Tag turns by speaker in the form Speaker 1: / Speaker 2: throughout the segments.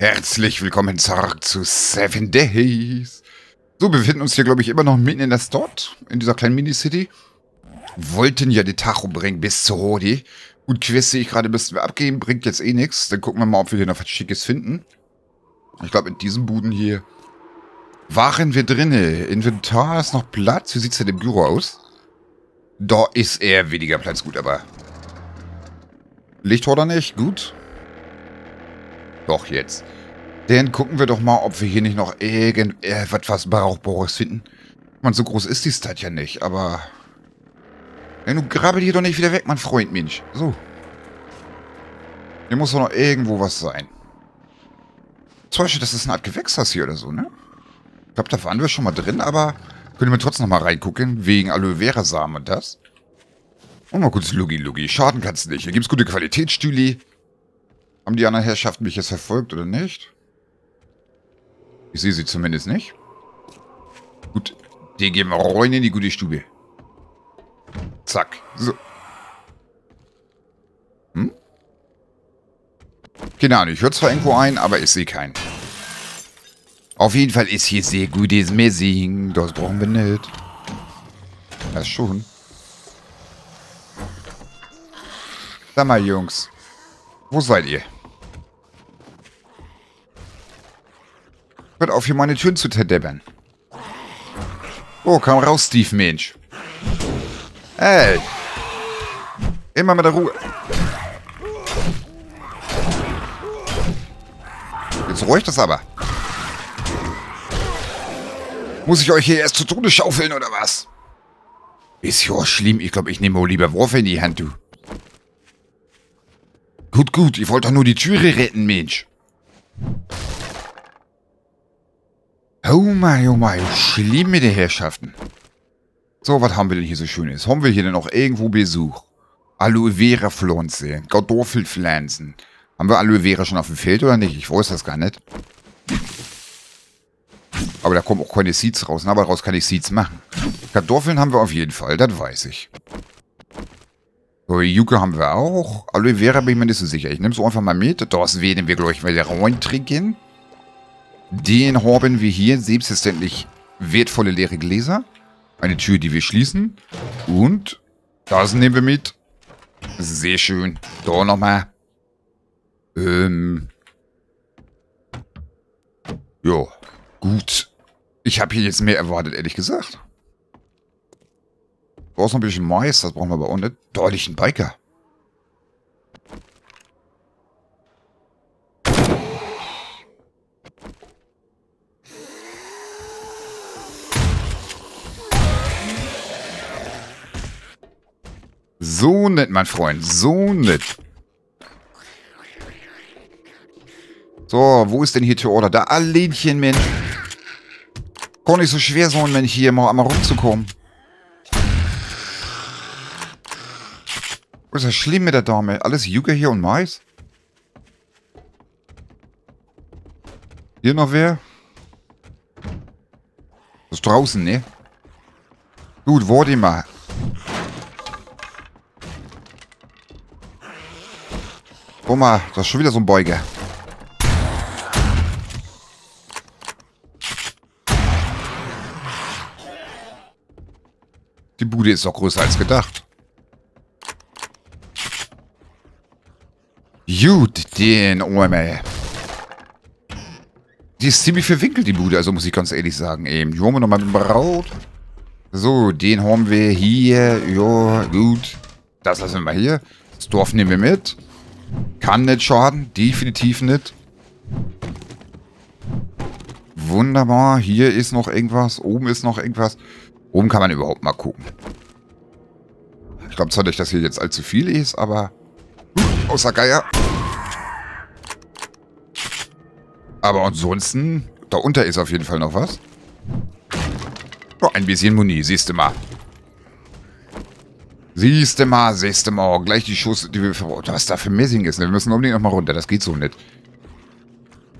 Speaker 1: Herzlich willkommen zurück zu Seven Days. So, wir befinden uns hier, glaube ich, immer noch mitten in der Stadt, in dieser kleinen Mini-City. Wollten ja die Tacho bringen bis zu Hodi. Gut, Quest sehe ich gerade, müssten wir abgeben, bringt jetzt eh nichts. Dann gucken wir mal, ob wir hier noch was Schickes finden. Ich glaube, in diesem Buden hier waren wir drinne. Inventar ist noch Platz. Wie sieht es denn im Büro aus? Da ist eher weniger Platz. Gut, aber... Lichtholder nicht? Gut. Doch, jetzt. Dann gucken wir doch mal, ob wir hier nicht noch irgendetwas äh, Brauchbares finden. Man, so groß ist die Stadt ja nicht, aber... Ja, du grabbel hier doch nicht wieder weg, mein Freund, Mensch. So. Hier muss doch noch irgendwo was sein. Zum Beispiel, das ist eine Art Gewächshaus hier oder so, ne? Ich glaube, da waren wir schon mal drin, aber können wir trotzdem noch mal reingucken, wegen Aloe Vera Samen und das. Und mal kurz Lugi Lugi. Schaden kann's nicht. Hier gibt's gute Qualitätsstühle. Haben die anderen Herrschaften mich jetzt verfolgt oder nicht? Ich sehe sie zumindest nicht. Gut, die gehen wir rein in die gute Stube. Zack. So. Hm? Keine Ahnung, ich höre zwar irgendwo ein, aber ich sehe keinen. Auf jeden Fall ist hier sehr gutes Messing. Das brauchen wir nicht. Das schon. Sag mal, Jungs. Wo seid ihr? Auf, hier meine Türen zu zerdeppern. Oh, komm raus, Steve, Mensch. Hey. Immer mit der Ruhe. Jetzt ruhig das aber. Muss ich euch hier erst zu Tode schaufeln, oder was? Ist ja schlimm. Ich glaube, ich nehme wohl lieber Wurf in die Hand, du. Gut, gut. Ich wollte doch nur die Türe retten, Mensch. Oh mein, oh mein. Schlimm mit den Herrschaften. So, was haben wir denn hier so Schönes? Haben wir hier denn noch irgendwo Besuch? Aloe Vera Pflanze, Kartoffelpflanzen. Haben wir Aloe Vera schon auf dem Feld oder nicht? Ich weiß das gar nicht. Aber da kommen auch keine Seeds raus. Aber daraus kann ich Seeds machen. Kartoffeln haben wir auf jeden Fall, das weiß ich. So, Juke haben wir auch. Aloe Vera bin ich mir nicht so sicher. Ich nehme es einfach mal mit. Das werden wir gleich wieder reintrinken. Den haben wir hier selbstverständlich wertvolle leere Gläser. Eine Tür, die wir schließen. Und das nehmen wir mit. Sehr schön. Da nochmal. Ähm. Ja, gut. Ich habe hier jetzt mehr erwartet, ehrlich gesagt. Du brauchst noch ein bisschen Mais, das brauchen wir aber auch nicht. Liegt ein Biker. So nett, mein Freund. So nett. So, wo ist denn hier Theodor? Da, Allenchen, Mensch. Kann nicht so schwer sein, wenn ich hier mal einmal rumzukommen. Was ist das schlimm mit der Dame? Alles Juge hier und Mais? Hier noch wer? Das ist draußen, ne? Gut, warte mal. Guck mal, das ist schon wieder so ein Beuger. Die Bude ist doch größer als gedacht. Gut, den Ohrme. Die ist ziemlich verwinkelt, die Bude, also muss ich ganz ehrlich sagen. Eben, die haben wir nochmal mit Braut. So, den haben wir hier. Ja, gut. Das lassen wir mal hier. Das Dorf nehmen wir mit. Kann nicht schaden, definitiv nicht. Wunderbar, hier ist noch irgendwas, oben ist noch irgendwas. Oben kann man überhaupt mal gucken. Ich glaube zwar nicht, dass hier jetzt allzu viel ist, aber... Außer Geier. Aber ansonsten, da unter ist auf jeden Fall noch was. Oh, ein bisschen Muni, siehst du mal. Siehst du mal, siehst du mal. Gleich die Schuss, die was da für Messing ist. Wir müssen unbedingt nochmal runter. Das geht so nicht.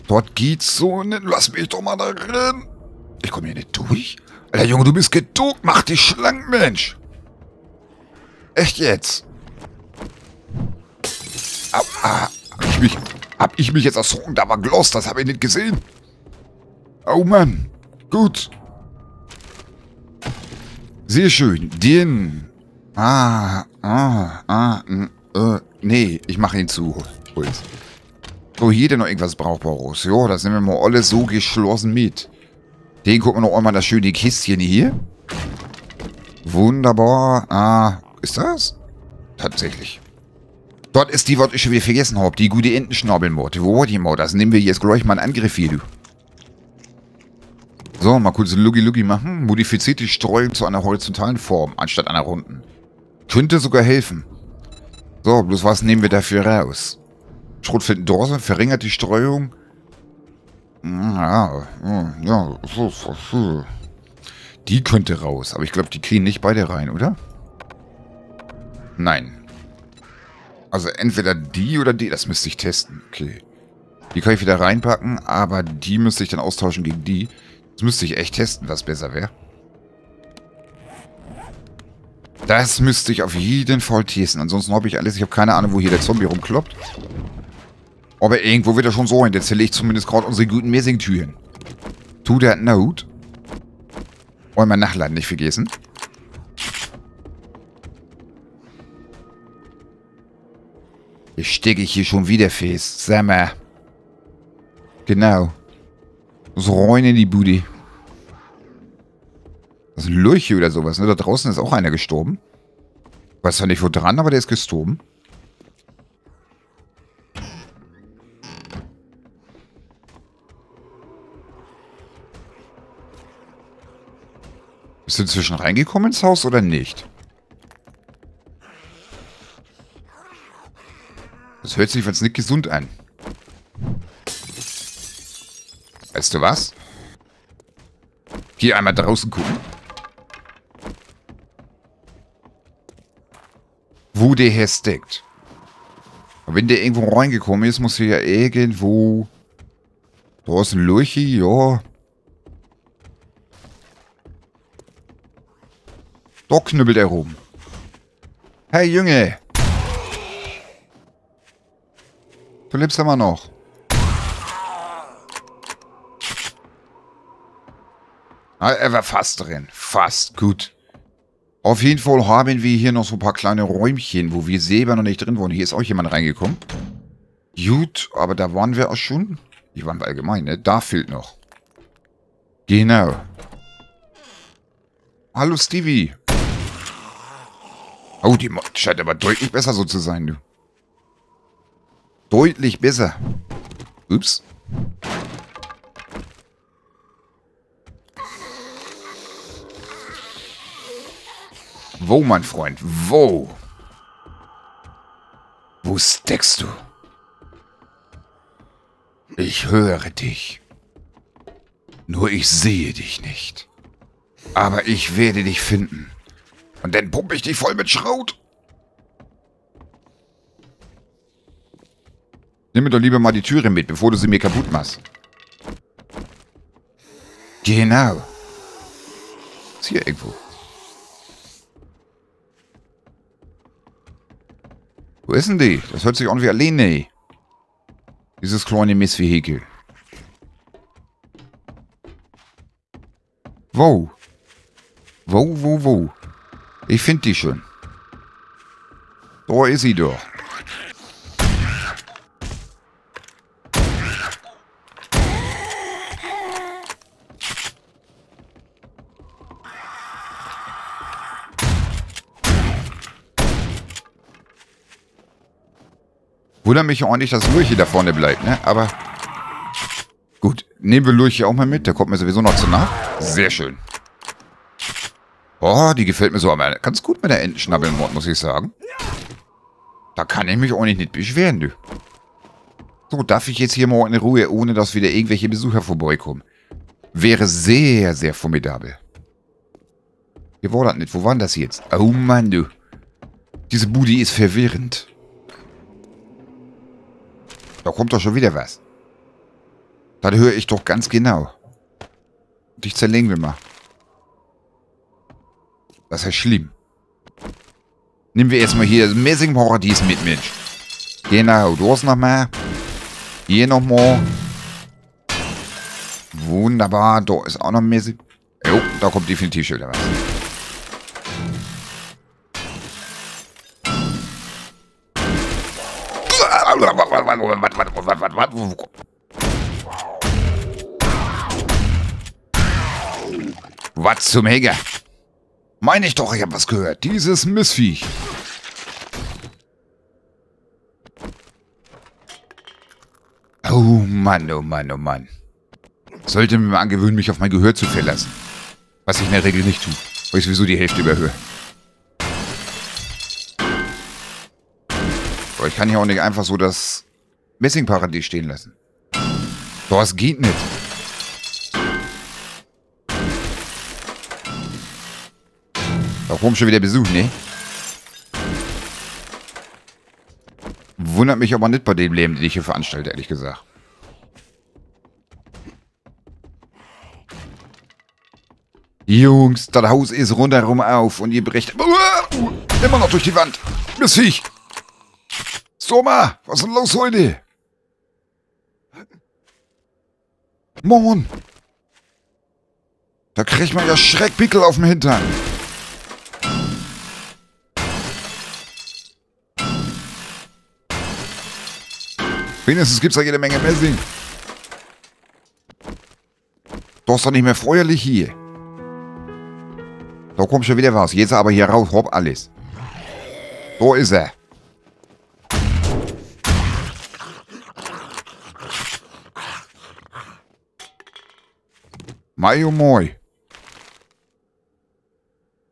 Speaker 1: Dort geht's so nicht. Lass mich doch mal da rein. Ich komme hier nicht durch. Alter Junge, du bist geduckt. Mach dich schlank, Mensch. Echt jetzt? Au, ah, hab ich mich... Hab ich mich jetzt erschrocken? Da war Gloss, das habe ich nicht gesehen. Oh Mann. Gut. Sehr schön. Den. Ah, ah, ah, äh, nee, ich mache ihn zu. Holz. So, hier denn noch irgendwas Brauchbares? Jo, das nehmen wir mal alles so geschlossen mit. Den gucken wir noch einmal das schöne Kistchen hier. Wunderbar. Ah, ist das? Tatsächlich. Dort ist die, was ich schon wieder vergessen habe. Die gute Entenschnabelmord. Wo war die mal? Das nehmen wir jetzt gleich mal einen Angriff hier, du. So, mal kurz Luggi machen. Modifiziert die Streuung zu einer horizontalen Form, anstatt einer runden. Könnte sogar helfen. So, bloß was nehmen wir dafür raus? Schrotflintendorse verringert die Streuung. Ja, ja, Die könnte raus, aber ich glaube, die kriegen nicht beide rein, oder? Nein. Also entweder die oder die, das müsste ich testen. Okay. Die kann ich wieder reinpacken, aber die müsste ich dann austauschen gegen die. Das müsste ich echt testen, was besser wäre. Das müsste ich auf jeden Fall testen. Ansonsten habe ich alles. Ich habe keine Ahnung, wo hier der Zombie rumkloppt. Aber irgendwo wird er schon so hin. Jetzt zerlege ich zumindest gerade unsere guten Messingtüren. To that note. Wollen wir Nachladen nicht vergessen. Jetzt stecke ich hier schon wieder fest. Sag mal. Genau. So rein in die Bude. Das ist ein Lurche oder sowas, ne? Da draußen ist auch einer gestorben. Weiß zwar nicht wo dran, aber der ist gestorben. Bist du inzwischen reingekommen ins Haus oder nicht? Das hört sich jetzt nicht gesund an. Weißt du was? Hier einmal draußen gucken. Wo der hier steckt. Und wenn der irgendwo reingekommen ist, muss hier ja irgendwo... Da ist ein Lurchi, ja. Da knüppelt er rum. Hey Junge! Du lebst immer noch. Ah, er war fast drin. Fast. Gut. Auf jeden Fall haben wir hier noch so ein paar kleine Räumchen, wo wir selber noch nicht drin waren. Hier ist auch jemand reingekommen. Gut, aber da waren wir auch schon. Die waren wir allgemein, ne? Da fehlt noch. Genau. Hallo Stevie. Oh, die scheint aber deutlich besser so zu sein, du. Deutlich besser. Ups. Wo, mein Freund? Wo? Wo steckst du? Ich höre dich. Nur ich sehe dich nicht. Aber ich werde dich finden. Und dann pumpe ich dich voll mit Schrot. Nimm mir doch lieber mal die Türe mit, bevor du sie mir kaputt machst. Genau. Ist hier irgendwo. Wo ist denn die? Das hört sich an wie Alene. Dieses kleine Missvehikel. Wo? Wo, wo, wo? Ich finde die schon. Da ist sie doch. Wundert mich auch nicht, dass Lurche da vorne bleibt, ne? Aber gut, nehmen wir Lurche auch mal mit. Der kommt mir sowieso noch zu nah. Sehr schön. Oh, die gefällt mir so aber ganz gut mit der Entenschnabbelmord, muss ich sagen. Da kann ich mich auch nicht beschweren, du. So, darf ich jetzt hier mal in Ruhe, ohne dass wieder irgendwelche Besucher vorbeikommen. Wäre sehr, sehr formidabel. Hier war das nicht. Wo war das jetzt? Oh Mann, du. Diese Bude ist verwirrend. Da kommt doch schon wieder was. Das höre ich doch ganz genau. Dich zerlegen wir mal. Das ist ja schlimm. Nehmen wir erstmal hier das Messingparadies mit, Mensch. Genau, du hast noch mal. Hier nochmal. Wunderbar. Da ist auch noch mäßig. Jo, da kommt definitiv schon wieder was. Was zum Heger? Meine ich doch, ich habe was gehört. Dieses Missviech. Oh Mann, oh Mann, oh Mann. Sollte mir mal angewöhnen, mich auf mein Gehör zu verlassen. Was ich in der Regel nicht tue, weil ich sowieso die Hälfte überhöre. Aber ich kann hier auch nicht einfach so das Messingparadies stehen lassen. Es geht nicht. Warum schon wieder Besuch, ne? Wundert mich aber nicht bei dem Leben, den ich hier veranstalte, ehrlich gesagt. Jungs, das Haus ist rundherum auf und ihr bricht immer noch durch die Wand. Bis ich. Sommer, was ist denn los heute? Moin. Da kriegt man ja Schreckpickel auf dem Hintern. Wenigstens gibt's da jede Menge Messing. Doch ist doch nicht mehr feuerlich hier. Da kommt schon wieder was. Jetzt aber hier raus. Hopp, alles. Wo ist er? Mai oh moi.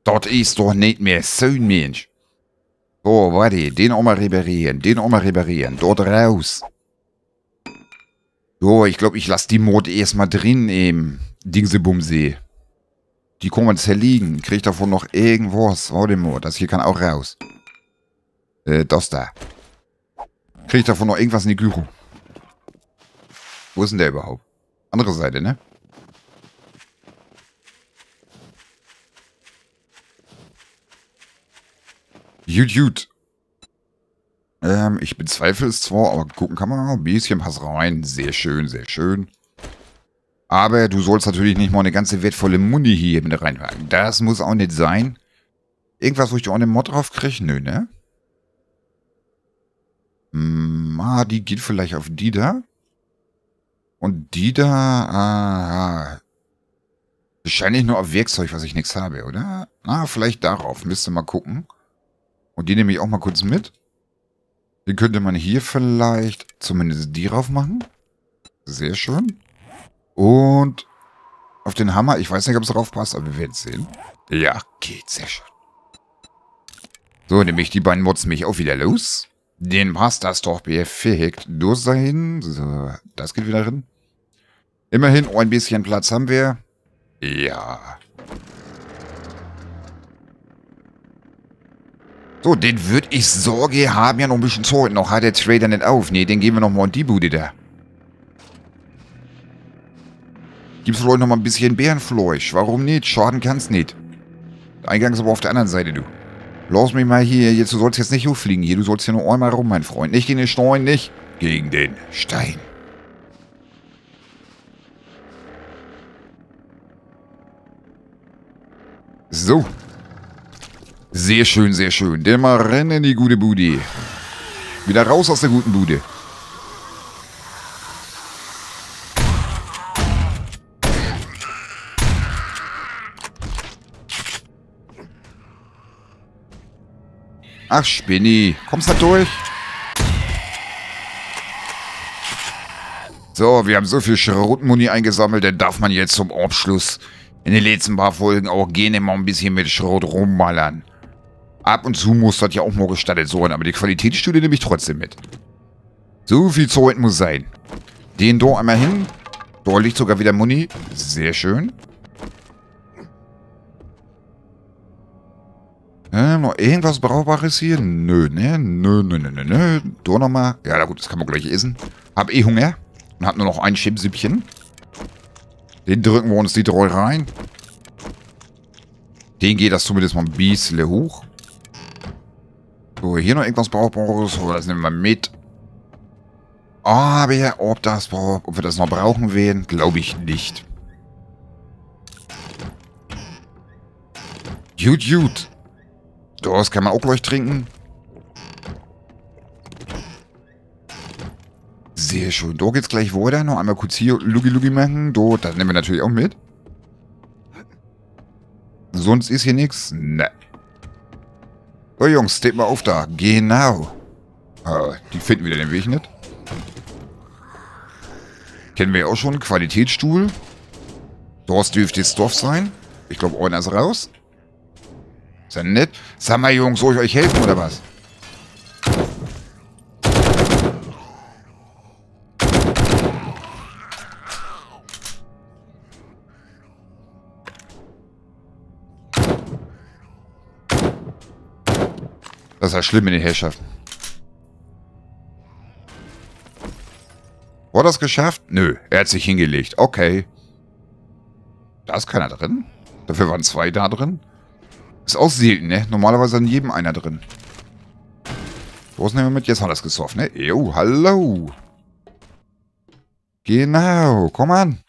Speaker 1: Das ist doch nicht mehr so ein Mensch. So, warte. Den auch mal reparieren. Den auch mal reparieren. Dort raus. So, ich glaube, ich lasse die Mode erstmal drin im Dingsebumsee. Die kann man zerlegen. Krieg ich davon noch irgendwas? Warte mal, das hier kann auch raus. Äh, das da. Krieg ich davon noch irgendwas in die Gyro? Wo ist denn der überhaupt? Andere Seite, ne? Jut, jut. Ähm, ich bezweifle es zwar, aber gucken kann man noch. Ein bisschen pass rein. Sehr schön, sehr schön. Aber du sollst natürlich nicht mal eine ganze wertvolle Muni hier mit reinpacken. Das muss auch nicht sein. Irgendwas, wo ich auch eine Mod drauf kriege? Nö, ne? Hm, ah, die geht vielleicht auf die da. Und die da, ah, wahrscheinlich nur auf Werkzeug, was ich nichts habe, oder? Ah, vielleicht darauf. Müsste mal gucken. Und die nehme ich auch mal kurz mit. Den könnte man hier vielleicht zumindest die drauf machen. Sehr schön. Und auf den Hammer, ich weiß nicht, ob es drauf passt, aber wir werden es sehen. Ja, geht sehr schön. So, nehme ich die beiden Mods mich auch wieder los. Den passt das doch perfekt. Durch dahin. So, das geht wieder drin. Immerhin, ein bisschen Platz haben wir. Ja. So, den würde ich Sorge haben. Ja, noch ein bisschen Zeit noch. Hat der Trader nicht auf. Nee, den gehen wir nochmal in die Bude da. Gibt's vielleicht noch mal ein bisschen Bärenfleisch. Warum nicht? Schaden kann's nicht. Eingang ist aber auf der anderen Seite, du. Lass mich mal hier. Jetzt, du sollst jetzt nicht hochfliegen hier. Du sollst hier nur einmal rum, mein Freund. Nicht gegen den Stein, nicht. Gegen den Stein. So. Sehr schön, sehr schön. Der mal rennen in die gute Bude. Wieder raus aus der guten Bude. Ach, Spinni. Kommst du da durch? So, wir haben so viel Schrotmuni eingesammelt, dann darf man jetzt zum Abschluss in den letzten paar Folgen auch gerne mal ein bisschen mit Schrot rumballern. Ab und zu muss das ja auch mal gestattet sein, aber die Qualitätsstudie nehme ich trotzdem mit. So viel Zeug muss sein. Den da einmal hin. Da liegt sogar wieder Muni. Sehr schön. Äh, noch irgendwas Brauchbares hier? Nö, ne? Nö, nö, nö, nö, nö. Da nochmal. Ja, gut, das kann man gleich essen. Hab eh Hunger. Und hab nur noch ein Chipsüppchen. Den drücken wir uns die drei rein. Den geht das zumindest mal ein bisschen hoch. So, hier noch irgendwas Brauchbares. Oh, das nehmen wir mit. Aber ob, das, ob wir das noch brauchen werden, glaube ich nicht. Gut, gut. Das kann man auch gleich trinken. Sehr schön. Da geht's gleich weiter. Noch einmal kurz hier Lugi Lugi machen. Do, das nehmen wir natürlich auch mit. Sonst ist hier nichts. Ne. So, Jungs, steht mal auf da. Genau. Ah, die finden wieder den Weg nicht. Kennen wir ja auch schon. Qualitätsstuhl. Das dürfte jetzt Stoff sein. Ich glaube, einer ist raus. Ist ja nett. Sag mal, Jungs, soll ich euch helfen oder was? Das ist ja schlimm in den Herrschaften. War das geschafft? Nö, er hat sich hingelegt. Okay. Da ist keiner drin. Dafür waren zwei da drin. Ist auch selten, ne? Normalerweise an jedem einer drin. Was nehmen wir mit? Jetzt hat er es gesoffen, ne? Jo, hallo. Genau, komm an.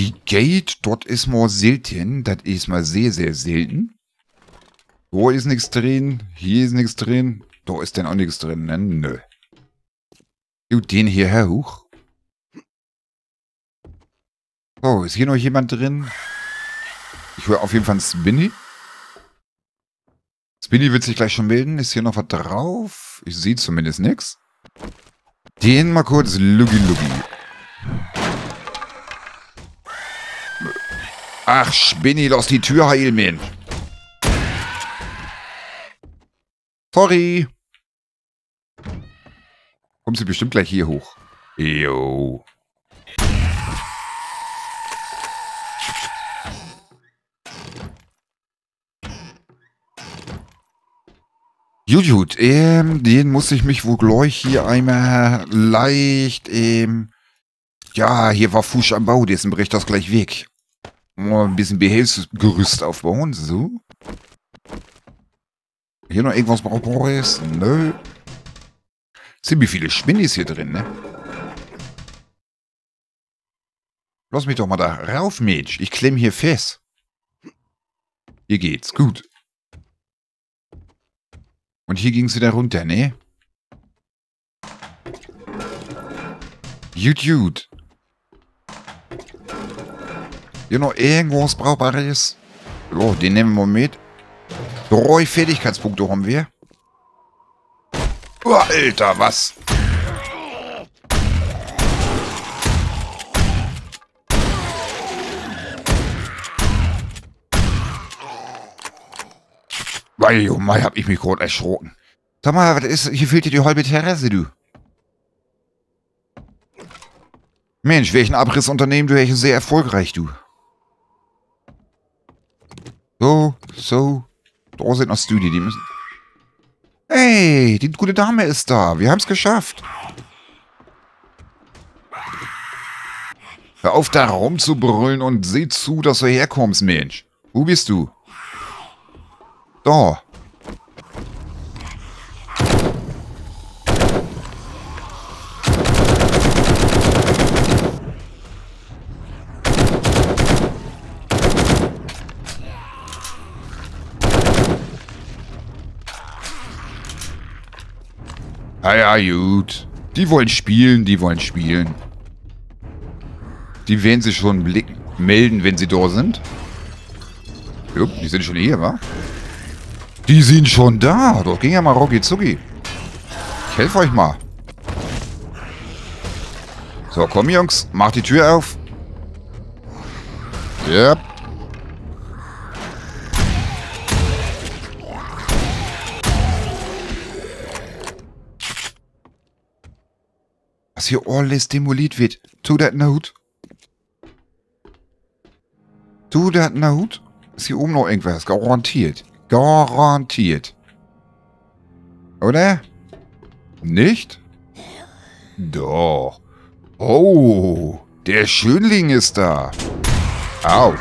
Speaker 1: Die Gate, dort ist mal selten. Das ist mal sehr, sehr selten. Wo ist nichts drin? Hier ist nichts drin. Da ist dann auch nichts drin, ne? Nö. Gut, den hier hoch. Oh, ist hier noch jemand drin? Ich höre auf jeden Fall einen Spinny. Spinny wird sich gleich schon melden. Ist hier noch was drauf? Ich sehe zumindest nichts. Den mal kurz Lugi Lugi. Ach, Spinny, lass die Tür heilen, Mensch. Sorry. Kommt sie bestimmt gleich hier hoch. Jo. Gut, gut. Ähm, den muss ich mich wohl gleich hier einmal leicht, ähm, ja, hier war Fusch am Bau, dessen bricht das gleich weg. Mal ein bisschen Behelfsgerüst aufbauen, so. Hier noch irgendwas Brauchbares? Nö. Ziemlich viele Spinnis hier drin, ne? Lass mich doch mal da rauf, Mädchen. Ich klemm hier fest. Hier geht's. Gut. Und hier ging's wieder runter, ne? Gut, gut. Hier noch irgendwas Brauchbares? Oh, den nehmen wir mit. Drei Fertigkeitspunkte haben wir. Oh, Alter, was? Weil, oh mein, hab ich mich gerade erschrocken. Sag mal, was ist, hier fehlt dir die halbe Terrasse, du. Mensch, welchen Abrissunternehmen, du welchen sehr erfolgreich, du. So, so. Da sind noch Studi, die müssen... Hey, die gute Dame ist da. Wir haben es geschafft. Hör auf, da rumzubrüllen und seh zu, dass du herkommst, Mensch. Wo bist du? Da. Ja, ja, gut. Die wollen spielen, die wollen spielen. Die werden sich schon melden, wenn sie da sind. Jupp, die sind schon hier, wa? Die sind schon da. Doch ging ja mal rucki zucki. Ich helfe euch mal. So, komm Jungs, macht die Tür auf. Yep. Was hier alles demoliert wird. Tu das Not. Tu das Not. Ist hier oben noch irgendwas. Garantiert. Garantiert. Oder? Nicht? Doch. Oh, der Schönling ist da. Au.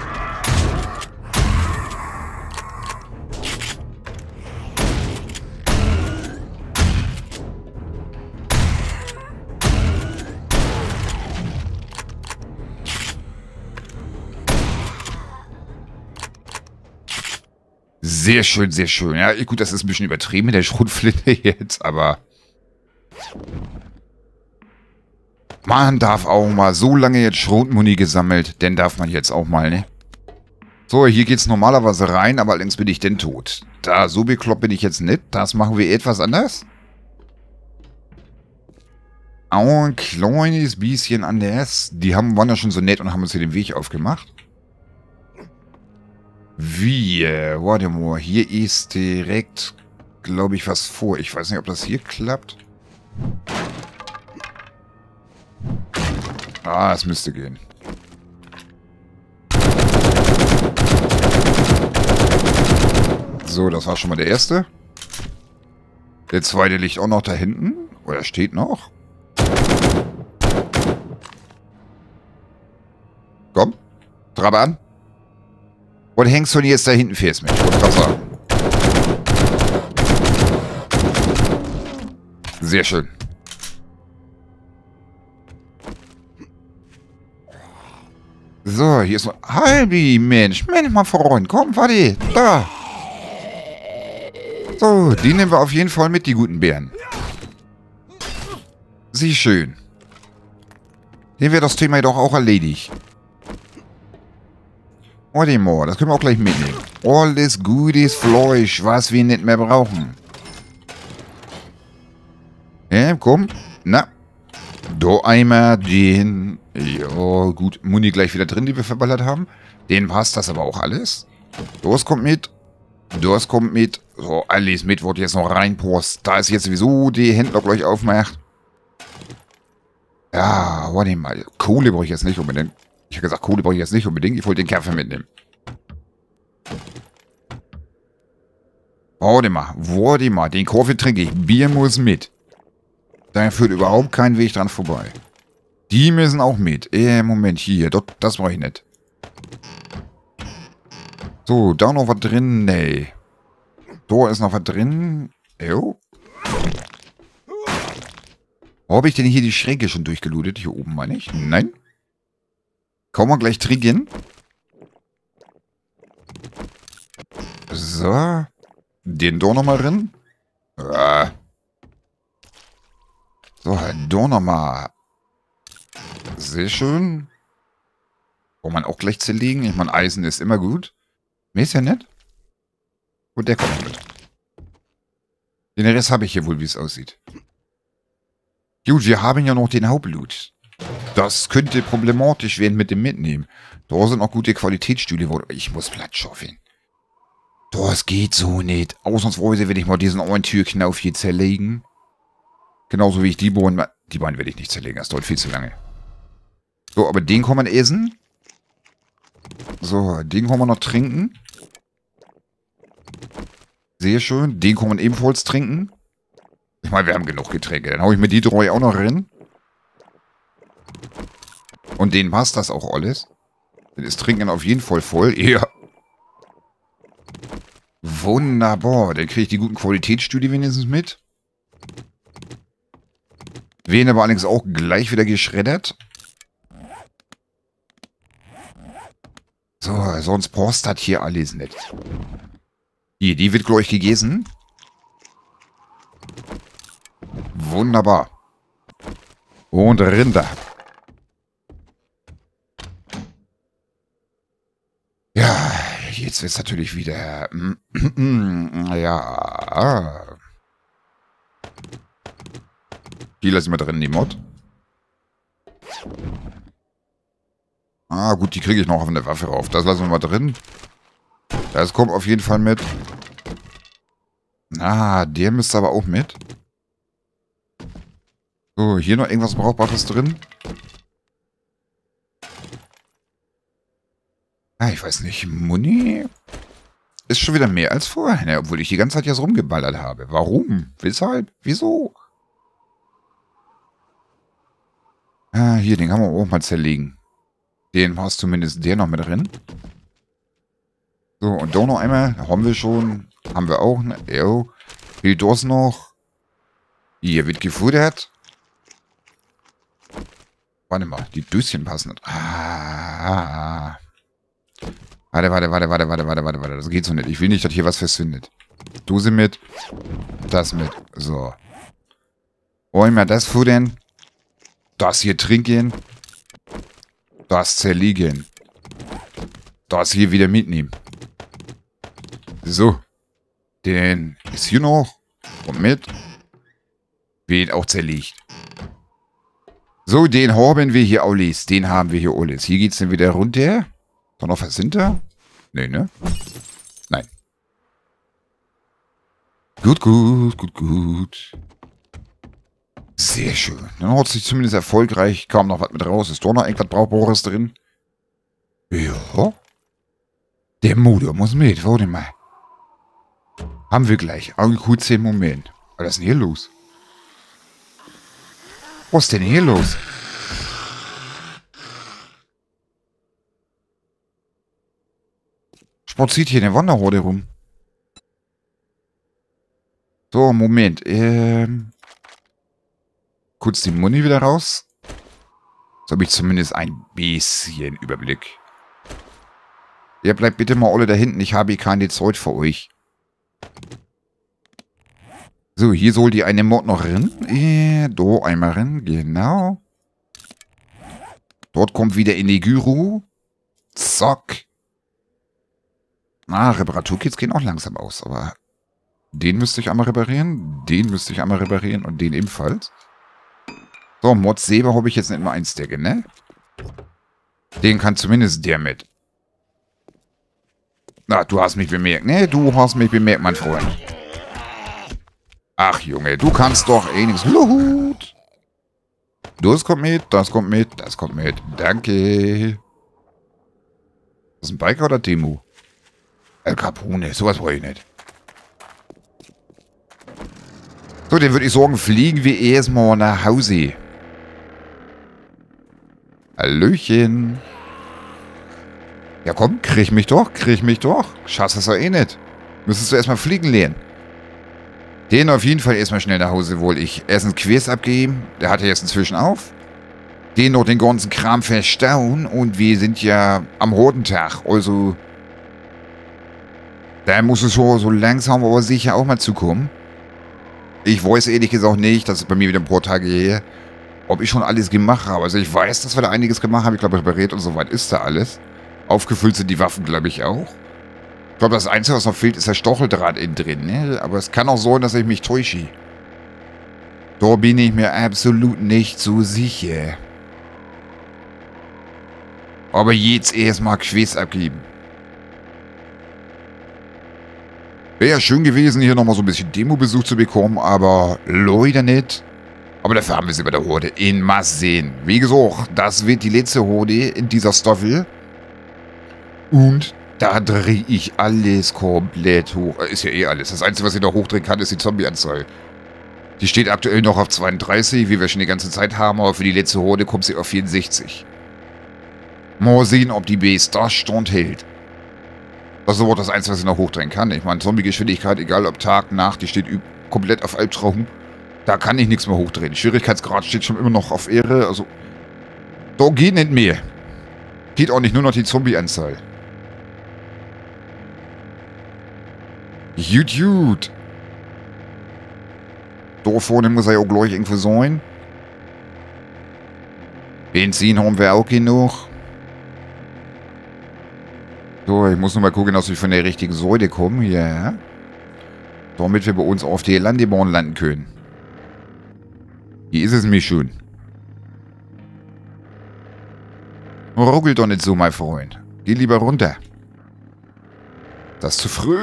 Speaker 1: Sehr schön, sehr schön. Ja, gut, das ist ein bisschen übertrieben mit der Schrotflinte jetzt, aber... Man darf auch mal so lange jetzt Schrotmuni gesammelt, denn darf man jetzt auch mal, ne? So, hier geht's normalerweise rein, aber allerdings bin ich denn tot. Da, so bekloppt bin ich jetzt nicht. Das machen wir etwas anders. Auch ein kleines bisschen anders. Die haben, waren ja schon so nett und haben uns hier den Weg aufgemacht. Wie? Warte mal, hier ist direkt, glaube ich, was vor. Ich weiß nicht, ob das hier klappt. Ah, es müsste gehen. So, das war schon mal der erste. Der zweite liegt auch noch da hinten. Oder steht noch. Komm, trabe an. Und hängst du jetzt da hinten fest mit? Sehr schön. So, hier ist noch... Halbi, Mensch. Mensch, mein Freund. Komm, warte. Da. So, die nehmen wir auf jeden Fall mit, die guten Bären. Sieh schön. Hier wird das Thema jedoch auch erledigt. Odimor, das können wir auch gleich mitnehmen. Alles gutes Fleisch, was wir nicht mehr brauchen. Ja, komm. Na. Da einmal den... Ja, gut. Muni gleich wieder drin, die wir verballert haben. Den passt das aber auch alles. Das kommt mit. Das kommt mit. So, alles mit, wird jetzt noch reinpost. Da ist jetzt sowieso die Händler gleich aufmacht. Ja, warte mal. Kohle brauche ich jetzt nicht unbedingt. Ich habe gesagt, Kohle brauche ich jetzt nicht unbedingt. Ich wollte den Kaffee mitnehmen. Warte mal, warte mal. Den Kaffee trinke ich. Bier muss mit. Da führt überhaupt kein Weg dran vorbei. Die müssen auch mit. Äh, Moment, hier. Das, das brauche ich nicht. So, da noch was drin? Nee. Da ist noch was drin. Jo. Habe ich denn hier die Schräge schon durchgelootet? Hier oben meine ich. Nein. Kommen wir gleich triggern. So. Den da nochmal drin. So, da nochmal. Sehr schön. Wo man auch gleich zerlegen. Ich meine, Eisen ist immer gut. Mir ist ja nett. Und der kommt mit. Den Rest habe ich hier wohl, wie es aussieht. Gut, wir haben ja noch den Hauptloot. Das könnte problematisch werden mit dem Mitnehmen. Da sind auch gute Qualitätsstühle. Ich muss Platz schaffen. Das geht so nicht. Ausnahmsweise werde ich mal diesen einen Türknauf hier zerlegen. Genauso wie ich die beiden... Die beiden werde ich nicht zerlegen. Das dauert viel zu lange. So, aber den kann man essen. So, den kann man noch trinken. Sehr schön. Den kann man ebenfalls trinken. Ich meine, wir haben genug Getränke. Dann haue ich mir die drei auch noch rein. Und denen passt das auch alles. Dann ist Trinken auf jeden Fall voll. Ja. Wunderbar. Dann kriege ich die guten Qualitätsstudie wenigstens mit. Werden aber allerdings auch gleich wieder geschreddert. So, sonst passt das hier alles nicht. Hier, die wird gleich gegessen. Wunderbar. Und Rinder. Ja, jetzt wird es natürlich wieder... ja... Die lassen wir drin, die Mod. Ah, gut, die kriege ich noch auf eine Waffe rauf. Das lassen wir mal drin. Das kommt auf jeden Fall mit. Ah, der müsste aber auch mit. So, hier noch irgendwas Brauchbares drin. Ah, ich weiß nicht. Muni ist schon wieder mehr als vorher, ne? obwohl ich die ganze Zeit jetzt rumgeballert habe. Warum? Weshalb? Wieso? Ah, hier, den kann man auch mal zerlegen. Den war zumindest der noch mit drin. So, und da noch einmal. Haben wir schon. Haben wir auch. Ne? Jo. Fehlt das noch. Hier wird gefuttert. Warte mal, die Döschen passen. Ah. Warte, warte, warte, warte, warte, warte, warte, warte. Das geht so nicht. Ich will nicht, dass hier was verschwindet. Dose mit. Das mit. So. Wollen wir das futtern? Das hier trinken. Das zerlegen. Das hier wieder mitnehmen. So. Den ist hier noch. Kommt mit. Wird auch zerlegt. So, den haben wir hier alles. Den haben wir hier alles. Hier geht's dann wieder runter. Da noch was hinter? Nee, ne? Nein. Gut, gut, gut, gut. Sehr schön. Dann hat sich zumindest erfolgreich. Kam noch was mit raus. Ist doch noch irgendwas Brauchbares drin? Ja. Der Motor muss mit. Warte mal. Haben wir gleich. Einen kurzen Moment. Was ist denn hier los? Was ist denn hier los? Spaziert hier eine Wanderhorde rum. So, Moment. Ähm, kurz die Muni wieder raus. So habe ich zumindest ein bisschen Überblick. Ihr bleibt bitte mal alle da hinten. Ich habe hier keine Zeit für euch. So, hier soll die eine Mod noch rein. Äh, da einmal rein. Genau. Dort kommt wieder in die Gyro. Zack. Ah, Reparaturkits gehen auch langsam aus, aber den müsste ich einmal reparieren, den müsste ich einmal reparieren und den ebenfalls. So, Mods Säber habe ich jetzt nicht mal einstecken, ne? Den kann zumindest der mit. Na, du hast mich bemerkt. Ne, du hast mich bemerkt, mein Freund. Ach, Junge, du kannst doch eh nichts. Lut. Das kommt mit, das kommt mit, das kommt mit. Danke. Das ist ein Biker oder Demo? El Capone, sowas brauche ich nicht. So, dann würde ich sagen, fliegen wir erstmal nach Hause. Hallöchen. Ja komm, krieg mich doch, krieg mich doch. Schaffst das doch eh nicht. Müsstest du erstmal fliegen lernen. Den auf jeden Fall erstmal schnell nach Hause wohl ich erst einen Quiz abgeben. Der hat ja jetzt inzwischen auf. Den noch den ganzen Kram verstauen. Und wir sind ja am Hordentag. Also, da muss es so, so langsam aber sicher auch mal zukommen. Ich weiß ehrlich gesagt nicht, das ist bei mir wieder ein paar Tage her, ob ich schon alles gemacht habe. Also ich weiß, dass wir da einiges gemacht haben. Ich glaube, repariert und so weit ist da alles. Aufgefüllt sind die Waffen, glaube ich, auch. Ich glaube, das Einzige, was noch fehlt, ist der Stocheldraht innen drin. Ne? Aber es kann auch sein, dass ich mich täusche. Da bin ich mir absolut nicht so sicher. Aber jetzt erstmal Quiz abgeben. Wäre ja schön gewesen, hier nochmal so ein bisschen Demo-Besuch zu bekommen, aber leider nicht. Aber dafür haben wir sie bei der Horde in Masse Wie gesagt, das wird die letzte Horde in dieser Staffel. Und da drehe ich alles komplett hoch. Äh, ist ja eh alles. Das Einzige, was ich noch hochdrehen kann, ist die Zombie-Anzahl. Die steht aktuell noch auf 32, wie wir schon die ganze Zeit haben, aber für die letzte Horde kommt sie auf 64. Mal sehen, ob die Base das Stand hält. Das ist aber das Einzige, was ich noch hochdrehen kann. Ich meine, Zombie-Geschwindigkeit, egal ob Tag, Nacht, die steht komplett auf Albtraum. Da kann ich nichts mehr hochdrehen. Schwierigkeitsgrad steht schon immer noch auf Ehre. Also, da geht nicht mehr. Geht auch nicht nur noch die Zombie-Anzahl. Jut, jut. Da vorne muss er ja auch gleich irgendwo sein. Benzin haben wir auch genug. So, ich muss nur mal gucken, dass wir von der richtigen Säule kommen. Ja. Damit wir bei uns auf der Landebahn landen können. Hier ist es mir schon. Ruckelt doch nicht so, mein Freund. Geh lieber runter. Das ist zu früh.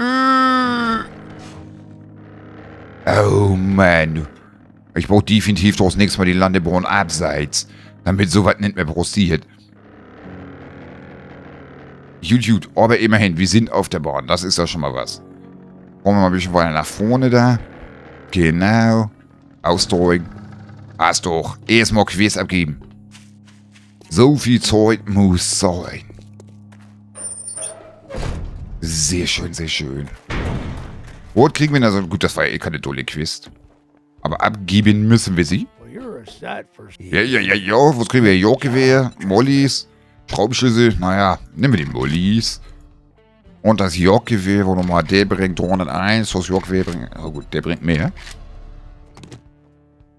Speaker 1: Oh Mann. Ich brauche definitiv das nächste Mal die Landebahn abseits, damit sowas nicht mehr passiert. Gut, gut, aber immerhin, wir sind auf der Bahn. Das ist ja schon mal was. Kommen wir mal ein bisschen weiter nach vorne da. Genau. Ausdrücken. Hast doch. Erstmal Quiz abgeben. So viel Zeit muss sein. Sehr schön, sehr schön. Rot kriegen wir also. Gut, das war ja eh keine dolle Quest. Aber abgeben müssen wir sie. Ja, ja, ja, ja. Was kriegen wir? Jagdgewehr, Mollys, Schraubenschlüssel. Naja, nehmen wir die Mollys. Und das Jagdgewehr, wo nochmal der bringt 301, das Jagdgewehr bringt... Oh gut, der bringt mehr.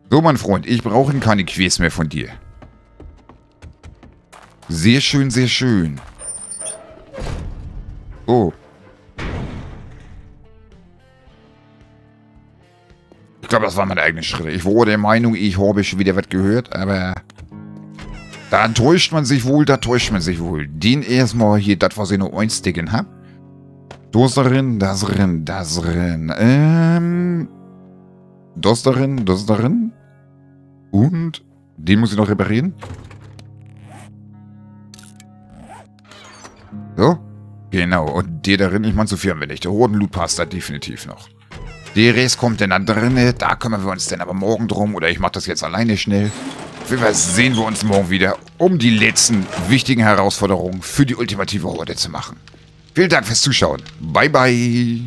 Speaker 1: So, mein Freund, ich brauche keine Quests mehr von dir. Sehr schön, sehr schön. Oh. Ich glaube, das waren meine eigenen Schritte. Ich war der Meinung, ich habe schon wieder was gehört, aber... Da täuscht man sich wohl, da täuscht man sich wohl. Den erstmal hier, das, was ich noch einsticken hab. Das darin, das darin, das darin. Ähm... Das darin, das darin. Und den muss ich noch reparieren. So. Genau, und der darin, ich meine, so viel haben wir nicht. Der Hordenloot passt da definitiv noch. Der Rest kommt dann da drin, da kümmern wir uns dann aber morgen drum. Oder ich mache das jetzt alleine schnell. Auf jeden Fall sehen wir uns morgen wieder, um die letzten wichtigen Herausforderungen für die ultimative Horde zu machen. Vielen Dank fürs Zuschauen. Bye, bye.